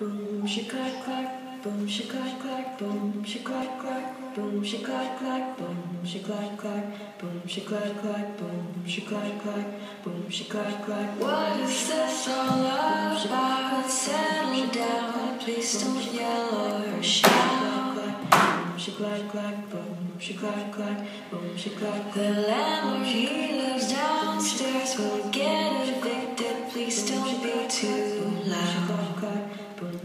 boom, she clack clack, boom, she clack clack, boom, she clack clack, boom, she clack clack, boom, she clack clack, boom, she clack clack, boom, she clack clack, boom, she clack clack. What is this all about? Settle down, please don't yell or shout. Boom, she clack clack, boom, she clack clack, boom, she clack The clack. landlord he lives downstairs will get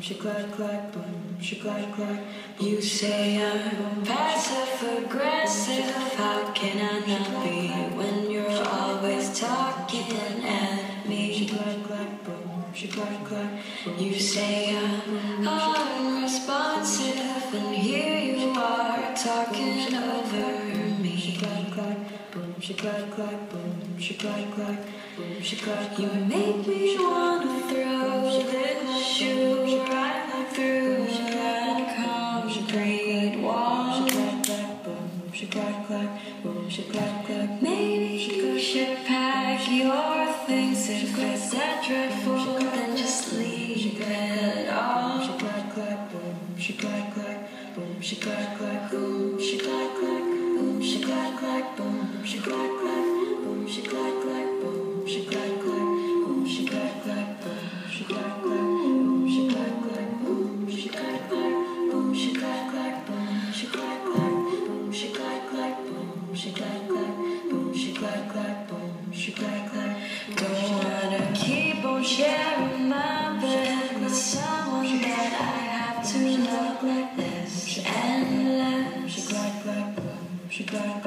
she clack clack, boom, she clack clack. You say I'm passive aggressive. How can I not be when you're always talking at She me? clack clack, boom, she clack clack. You say I'm unresponsive, and here you are talking over She me. clack clack, boom, she clack clack, boom, she clack clack, boom, she clack You make me wanna throw this shoe Maybe you should pack your things if it's that dreadful, then just sharing my bed with someone that I have to love like this she clack.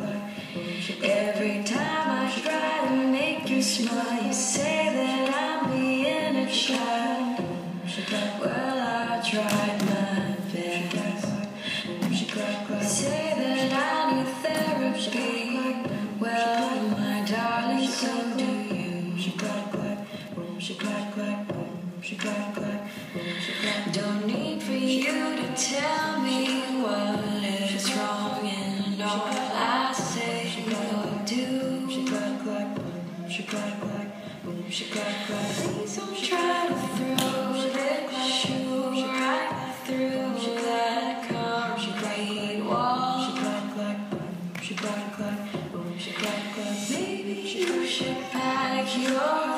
Every time I try to make you smile, you say that I'm being a child. Well, I tried my best. Say Boom. She clack clack. Boom. She clack clack. Boom. She clack. Don't need for you to tell me what is wrong, and all I say or do. She clack clack. Boom. She clack clack. Boom. She clack clack. Please don't try to throw this shoe right through that concrete wall. She clack clack. Boom. She clack clack. Boom. She clack clack. Maybe you should pack your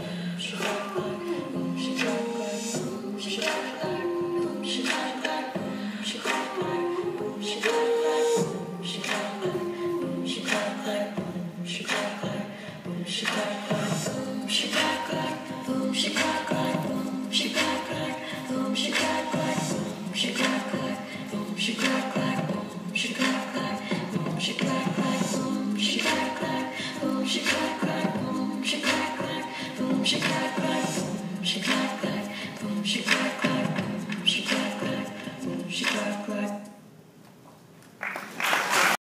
She clack clack, boom, she clack clack, boom, she clack clack.